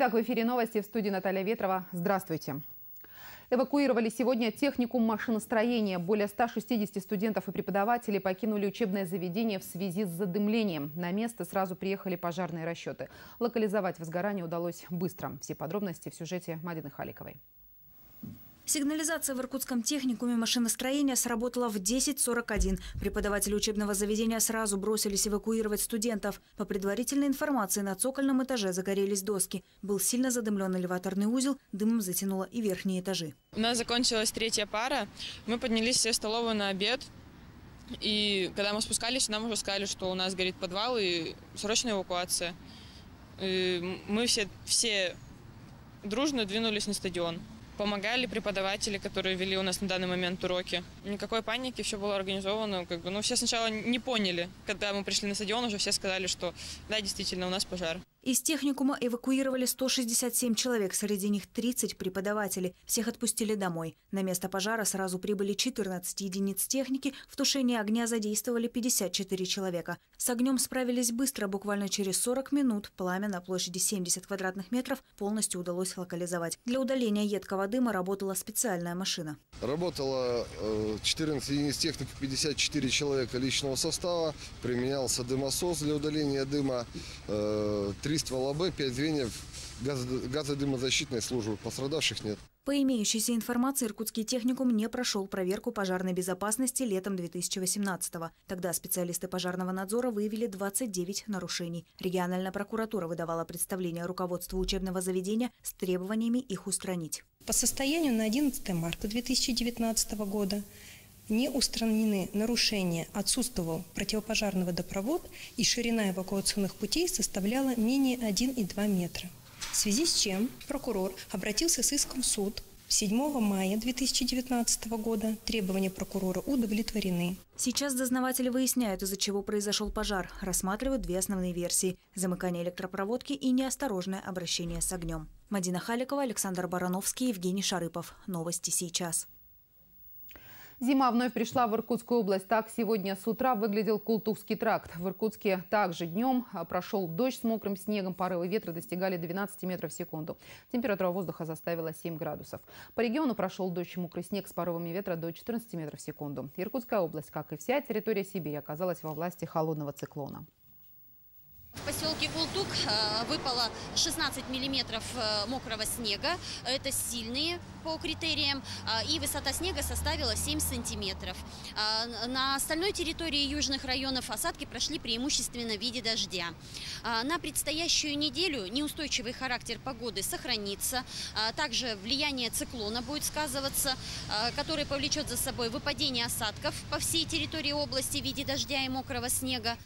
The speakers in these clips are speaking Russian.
Итак, в эфире новости в студии Наталья Ветрова. Здравствуйте. Эвакуировали сегодня техникум машиностроения. Более 160 студентов и преподавателей покинули учебное заведение в связи с задымлением. На место сразу приехали пожарные расчеты. Локализовать возгорание удалось быстро. Все подробности в сюжете Мадины Халиковой. Сигнализация в Иркутском техникуме машиностроения сработала в 10.41. Преподаватели учебного заведения сразу бросились эвакуировать студентов. По предварительной информации, на цокольном этаже загорелись доски. Был сильно задымлен элеваторный узел, дымом затянуло и верхние этажи. У нас закончилась третья пара. Мы поднялись все в столовую на обед. И когда мы спускались, нам уже сказали, что у нас горит подвал и срочная эвакуация. И мы все, все дружно двинулись на стадион. Помогали преподаватели, которые вели у нас на данный момент уроки. Никакой паники, все было организовано. Как бы, ну, все сначала не поняли. Когда мы пришли на стадион, уже все сказали, что да, действительно, у нас пожар. Из техникума эвакуировали 167 человек, среди них 30 преподавателей. Всех отпустили домой. На место пожара сразу прибыли 14 единиц техники, в тушении огня задействовали 54 человека. С огнем справились быстро, буквально через 40 минут. Пламя на площади 70 квадратных метров полностью удалось локализовать. Для удаления едкого дыма работала специальная машина. Работало 14 э, единиц техники, 54 человека личного состава. Применялся дымосос для удаления дыма. Три ствола Б, пять звеньев газодымозащитной службы. Пострадавших нет. По имеющейся информации, Иркутский техникум не прошел проверку пожарной безопасности летом 2018-го. Тогда специалисты пожарного надзора выявили 29 нарушений. Региональная прокуратура выдавала представление руководству учебного заведения с требованиями их устранить. По состоянию на 11 марта 2019 года не устранены нарушения, отсутствовал противопожарный водопровод и ширина эвакуационных путей составляла менее 1,2 метра. В связи с чем прокурор обратился с иском в суд 7 мая 2019 года требования прокурора удовлетворены. Сейчас дознаватели выясняют, из-за чего произошел пожар. Рассматривают две основные версии – замыкание электропроводки и неосторожное обращение с огнем. Мадина Халикова, Александр Барановский, Евгений Шарыпов. Новости сейчас. Зима вновь пришла в Иркутскую область. Так сегодня с утра выглядел Култувский тракт. В Иркутске также днем прошел дождь с мокрым снегом. Порывы ветра достигали 12 метров в секунду. Температура воздуха заставила 7 градусов. По региону прошел дождь и мокрый снег с порывами ветра до 14 метров в секунду. Иркутская область, как и вся территория Сибири, оказалась во власти холодного циклона. В поселке Култук э, выпало 16 миллиметров э, мокрого снега. Это сильные по критериям. Э, и высота снега составила 7 сантиметров. На остальной территории южных районов осадки прошли преимущественно в виде дождя. На предстоящую неделю неустойчивый характер погоды сохранится. Также влияние циклона будет сказываться, который повлечет за собой выпадение осадков по всей территории области в виде дождя и мокрого снега.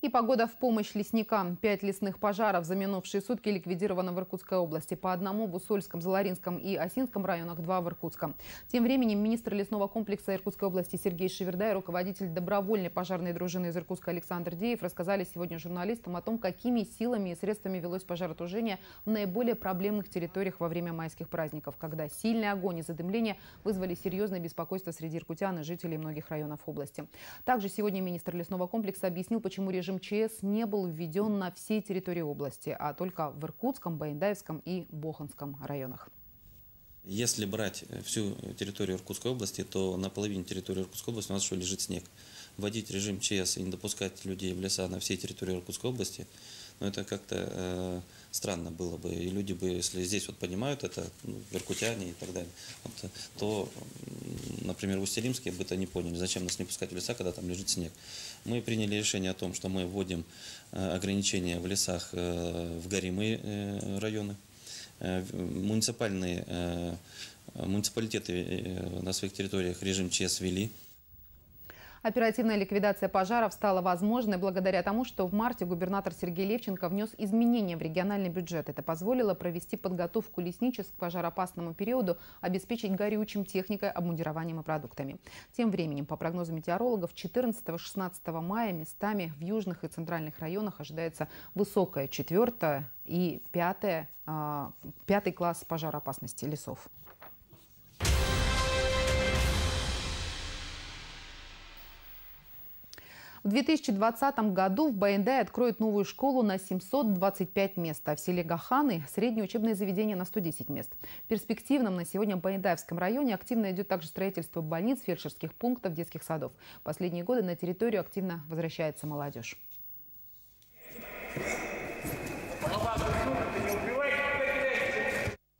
И погода в помощь лесникам. Пять лесных пожаров за минувшие сутки ликвидировано в Иркутской области. По одному в Усольском, Заларинском и Осинском районах, два в Иркутском. Тем временем министр лесного комплекса Иркутской области Сергей Шеверда и руководитель добровольной пожарной дружины из Иркутска Александр Деев рассказали сегодня журналистам о том, какими силами и средствами велось пожаротужение в наиболее проблемных территориях во время майских праздников, когда сильный огонь и задымление вызвали серьезное беспокойство среди иркутян и жителей многих районов области. Также сегодня министр лесного комплекса объяснил, почему режим режим ЧС не был введен на всей территории области, а только в Иркутском, Баиндаевском и Боханском районах. Если брать всю территорию Иркутской области, то на половине территории Иркутской области у нас еще лежит снег. Вводить режим ЧС и не допускать людей в леса на всей территории Иркутской области – но это как-то э, странно было бы. И люди бы, если здесь вот понимают это, ну, иркутяне и так далее, вот, то, например, в Устилимске бы это не поняли, зачем нас не пускать в леса, когда там лежит снег. Мы приняли решение о том, что мы вводим э, ограничения в лесах э, в горимые э, районы. Э, муниципальные э, муниципалитеты на своих территориях режим ЧС ввели. Оперативная ликвидация пожаров стала возможной благодаря тому, что в марте губернатор Сергей Левченко внес изменения в региональный бюджет. Это позволило провести подготовку лесничеств к пожароопасному периоду, обеспечить горючим техникой, обмундированием и продуктами. Тем временем, по прогнозу метеорологов, 14-16 мая местами в южных и центральных районах ожидается высокая четвертая и пятая, пятый класс пожароопасности лесов. В 2020 году в Баендай откроют новую школу на 725 мест, а в селе Гаханы – среднее учебное заведение на 110 мест. Перспективным на сегодня Баендаевском районе активно идет также строительство больниц, фельдшерских пунктов, детских садов. Последние годы на территорию активно возвращается молодежь.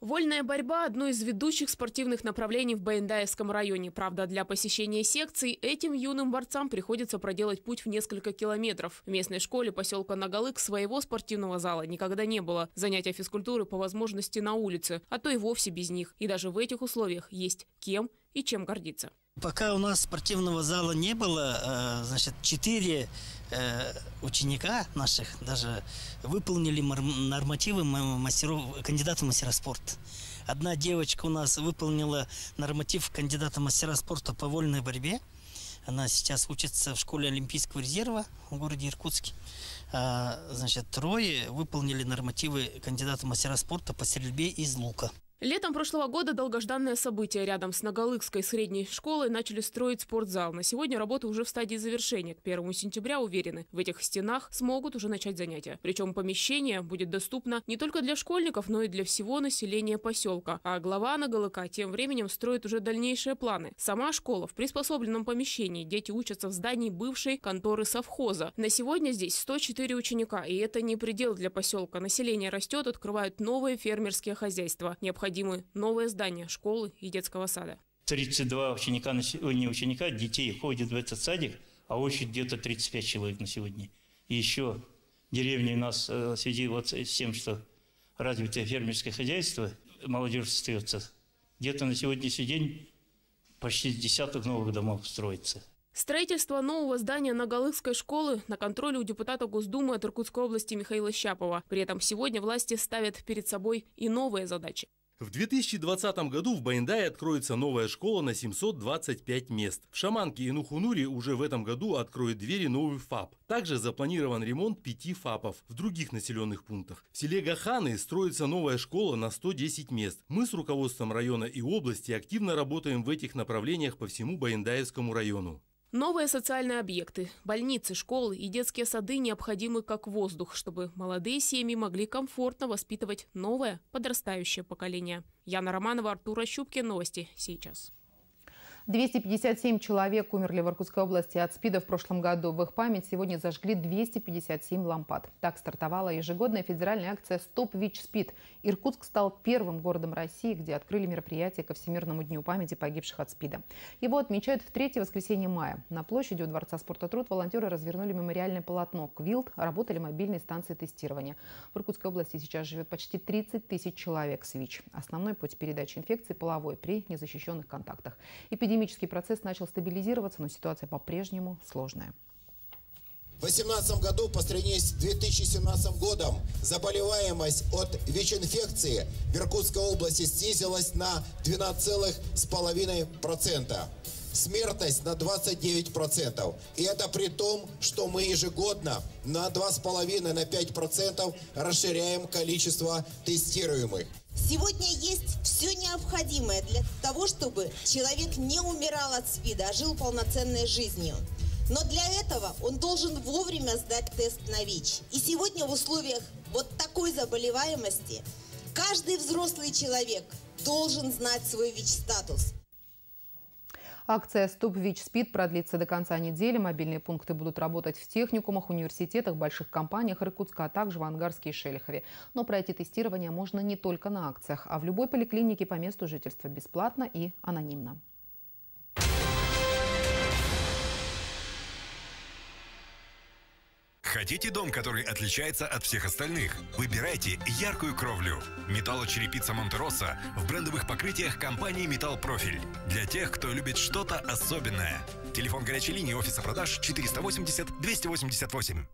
Вольная борьба – одно из ведущих спортивных направлений в Баендаевском районе. Правда, для посещения секций этим юным борцам приходится проделать путь в несколько километров. В местной школе поселка Нагалык своего спортивного зала никогда не было. Занятия физкультуры по возможности на улице, а то и вовсе без них. И даже в этих условиях есть кем и чем гордиться. Пока у нас спортивного зала не было, э, значит, четыре э, ученика наших даже выполнили нормативы мастеров, кандидата мастера спорта. Одна девочка у нас выполнила норматив кандидата мастера спорта по вольной борьбе. Она сейчас учится в школе Олимпийского резерва в городе Иркутске. А, значит, трое выполнили нормативы кандидата мастера спорта по стрельбе из лука. Летом прошлого года долгожданное событие. Рядом с Наголыкской средней школой начали строить спортзал. На сегодня работа уже в стадии завершения. К 1 сентября, уверены, в этих стенах смогут уже начать занятия. Причем помещение будет доступно не только для школьников, но и для всего населения поселка. А глава Наголыка тем временем строит уже дальнейшие планы. Сама школа в приспособленном помещении. Дети учатся в здании бывшей конторы совхоза. На сегодня здесь 104 ученика. И это не предел для поселка. Население растет, открывают новые фермерские хозяйства. Необходимо необходимы новое здание школы и детского сада. 32 ученика, не ученика, детей ходят в этот садик, а очередь где-то 35 человек на сегодня. И еще деревня у нас э, в связи вот с тем, что развитое фермерское хозяйство, молодежь остается. Где-то на сегодняшний день почти десяток новых домов строится. Строительство нового здания Наголыкской школы на контроле у депутата Госдумы от Иркутской области Михаила Щапова. При этом сегодня власти ставят перед собой и новые задачи. В 2020 году в Байндае откроется новая школа на 725 мест. В Шаманке и Нухунуре уже в этом году откроет двери новый ФАП. Также запланирован ремонт пяти ФАПов в других населенных пунктах. В селе Гаханы строится новая школа на 110 мест. Мы с руководством района и области активно работаем в этих направлениях по всему Байндаевскому району. Новые социальные объекты, больницы, школы и детские сады необходимы как воздух, чтобы молодые семьи могли комфортно воспитывать новое подрастающее поколение. Яна Романова, Артур Щупкин. Новости сейчас. 257 человек умерли в Иркутской области от СПИДа в прошлом году. В их память сегодня зажгли 257 лампад. Так стартовала ежегодная федеральная акция «Стоп ВИЧ-СПИД». Иркутск стал первым городом России, где открыли мероприятие ко Всемирному дню памяти погибших от СПИДа. Его отмечают в третье воскресенье мая. На площади у Дворца спорта «Труд» волонтеры развернули мемориальное полотно «Квилт», работали мобильные станции тестирования. В Иркутской области сейчас живет почти 30 тысяч человек с ВИЧ. Основной путь передачи инфекции – половой при незащищенных контактах. Эпидемия Эпидемический процесс начал стабилизироваться, но ситуация по-прежнему сложная. В 2018 году по сравнению с 2017 годом заболеваемость от ВИЧ-инфекции в Иркутской области снизилась на 12,5%. Смертность на 29%. И это при том, что мы ежегодно на 2,5-5% на 5% расширяем количество тестируемых. Сегодня есть все необходимое для того, чтобы человек не умирал от СПИДа, а жил полноценной жизнью. Но для этого он должен вовремя сдать тест на ВИЧ. И сегодня в условиях вот такой заболеваемости каждый взрослый человек должен знать свой ВИЧ-статус. Акция «Стоп ВИЧ-СПИД» продлится до конца недели. Мобильные пункты будут работать в техникумах, университетах, больших компаниях Иркутска, а также в Ангарске и Шелихове. Но пройти тестирование можно не только на акциях, а в любой поликлинике по месту жительства бесплатно и анонимно. Хотите дом, который отличается от всех остальных? Выбирайте яркую кровлю. Металлочерепица Монтероса в брендовых покрытиях компании Металл Профиль. Для тех, кто любит что-то особенное. Телефон горячей линии офиса продаж 480 288.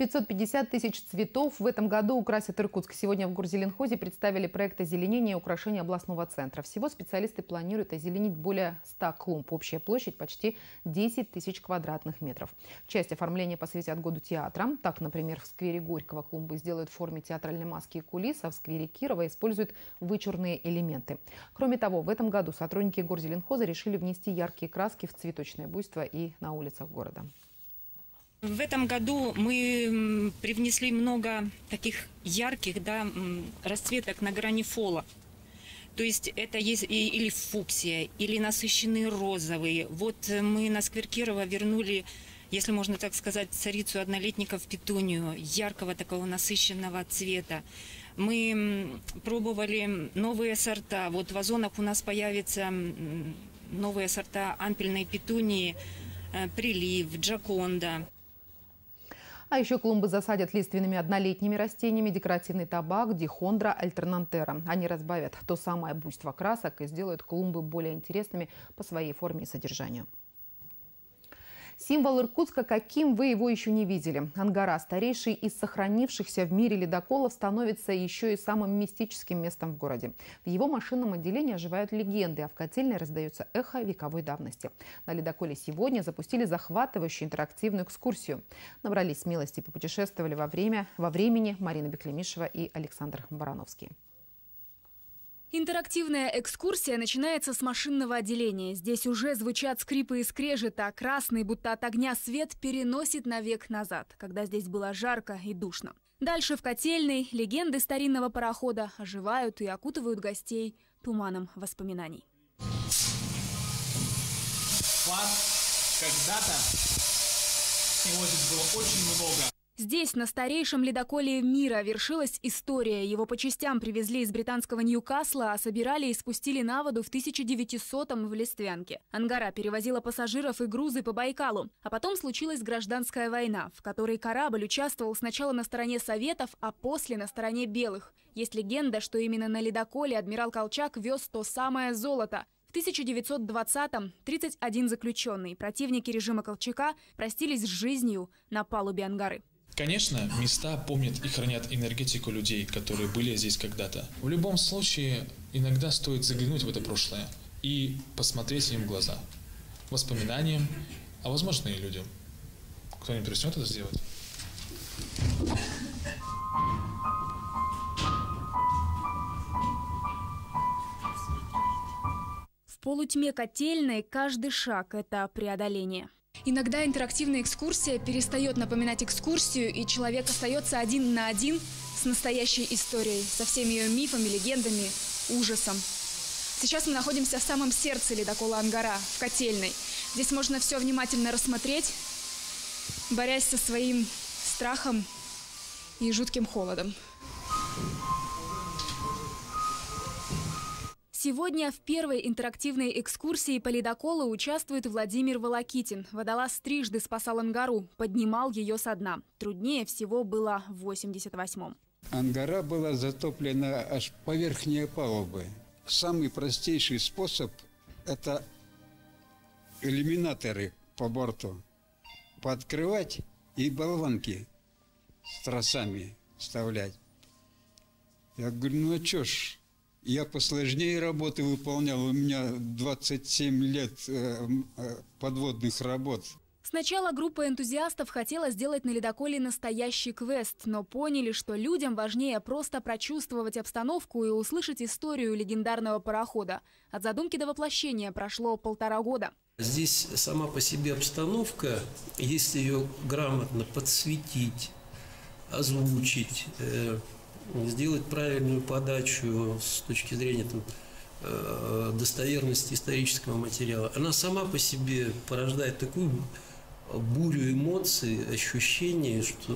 550 тысяч цветов в этом году украсят Иркутск. Сегодня в Гурзеленхозе представили проект озеленения и украшения областного центра. Всего специалисты планируют озеленить более 100 клумб. Общая площадь почти 10 тысяч квадратных метров. Часть оформления посвятят году театра. Так, например, в сквере Горького клумбы сделают в форме театральной маски и кулис, а в сквере Кирова используют вычурные элементы. Кроме того, в этом году сотрудники Горзеленхоза решили внести яркие краски в цветочное буйство и на улицах города. В этом году мы привнесли много таких ярких да, расцветок на грани фола. То есть это есть или фуксия, или насыщенные розовые. Вот мы на Скверкирова вернули, если можно так сказать, царицу однолетников петунию, яркого такого насыщенного цвета. Мы пробовали новые сорта. Вот в озонах у нас появятся новые сорта ампельной петунии, э, прилив, джаконда. А еще клумбы засадят лиственными однолетними растениями, декоративный табак, дихондра, альтернантера. Они разбавят то самое буйство красок и сделают клумбы более интересными по своей форме и содержанию. Символ Иркутска, каким вы его еще не видели. Ангара, старейший из сохранившихся в мире ледоколов, становится еще и самым мистическим местом в городе. В его машинном отделении оживают легенды, а в котельной раздается эхо вековой давности. На ледоколе сегодня запустили захватывающую интерактивную экскурсию. Набрались смелости и попутешествовали во, время, во времени Марина Беклемишева и Александр Барановский. Интерактивная экскурсия начинается с машинного отделения. Здесь уже звучат скрипы и скрежет, а красный, будто от огня свет, переносит на век назад, когда здесь было жарко и душно. Дальше в котельной легенды старинного парохода оживают и окутывают гостей туманом воспоминаний. Фат когда-то его здесь было очень много. Здесь, на старейшем ледоколе мира, вершилась история. Его по частям привезли из британского Ньюкасла, а собирали и спустили на воду в 1900-м в Листвянке. Ангара перевозила пассажиров и грузы по Байкалу. А потом случилась гражданская война, в которой корабль участвовал сначала на стороне Советов, а после на стороне белых. Есть легенда, что именно на ледоколе адмирал Колчак вез то самое золото. В 1920-м 31 заключенный, противники режима Колчака, простились с жизнью на палубе Ангары. Конечно, места помнят и хранят энергетику людей, которые были здесь когда-то. В любом случае, иногда стоит заглянуть в это прошлое и посмотреть им в глаза. Воспоминаниям, а возможно и людям. Кто-нибудь рискнет это сделать? В полутьме котельной каждый шаг – это преодоление. Иногда интерактивная экскурсия перестает напоминать экскурсию, и человек остается один на один с настоящей историей, со всеми ее мифами, легендами, ужасом. Сейчас мы находимся в самом сердце ледокола «Ангара», в котельной. Здесь можно все внимательно рассмотреть, борясь со своим страхом и жутким холодом. Сегодня в первой интерактивной экскурсии по ледоколу участвует Владимир Волокитин. Водолаз трижды спасал Ангару, поднимал ее со дна. Труднее всего было в 88-м. Ангара была затоплена аж по верхней палубы. Самый простейший способ – это иллюминаторы по борту. Пооткрывать и болванки с тросами вставлять. Я говорю, ну а что ж, я посложнее работы выполнял. У меня 27 лет э, э, подводных работ. Сначала группа энтузиастов хотела сделать на ледоколе настоящий квест, но поняли, что людям важнее просто прочувствовать обстановку и услышать историю легендарного парохода. От задумки до воплощения прошло полтора года. Здесь сама по себе обстановка, если ее грамотно подсветить, озвучить, э, сделать правильную подачу с точки зрения там, э, достоверности исторического материала, она сама по себе порождает такую бурю эмоций, ощущений, что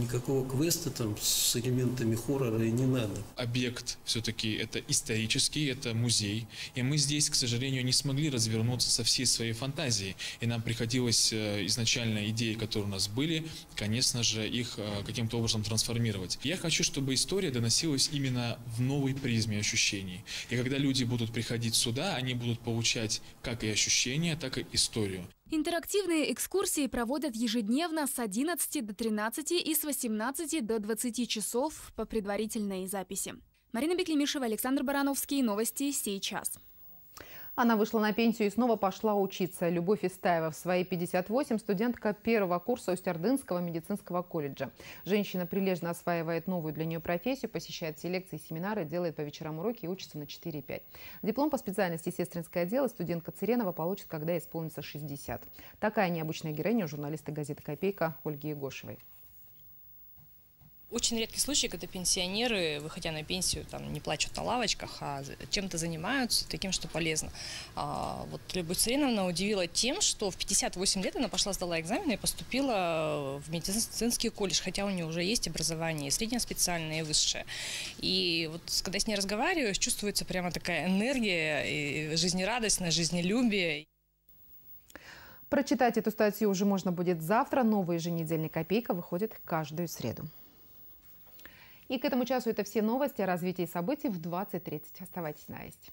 никакого квеста там с элементами хоррора и не надо. Объект все-таки это исторический, это музей. И мы здесь, к сожалению, не смогли развернуться со всей своей фантазией. И нам приходилось э, изначально идеи, которые у нас были, конечно же, их э, каким-то образом трансформировать. Я хочу, чтобы история доносилась именно в новой призме ощущений. И когда люди будут приходить сюда, они будут получать как и ощущения, так и историю. Интерактивные экскурсии проводят ежедневно с 11 до 13 и с 18 до 20 часов по предварительной записи. Марина Беклемишева, Александр Барановский. Новости сейчас. Она вышла на пенсию и снова пошла учиться. Любовь Истаева в свои 58 студентка первого курса Устярдынского медицинского колледжа. Женщина прилежно осваивает новую для нее профессию, посещает все лекции и семинары, делает по вечерам уроки и учится на 4-5. Диплом по специальности «Сестринское дело» студентка Циренова получит, когда исполнится 60. Такая необычная героиня журналиста газеты «Копейка» Ольги Егошевой. Очень редкий случай, когда пенсионеры, выходя на пенсию, там, не плачут на лавочках, а чем-то занимаются таким, что полезно. А, вот Любовь Цариновна удивила тем, что в 58 лет она пошла, сдала экзамены и поступила в медицинский колледж, хотя у нее уже есть образование, среднее специальное и высшее. И вот когда с ней разговариваю, чувствуется прямо такая энергия, жизнерадостность, жизнелюбие. Прочитать эту статью уже можно будет завтра. Новый еженедельный «Копейка» выходит каждую среду. И к этому часу это все новости о развитии событий в 20.30. Оставайтесь на Вести.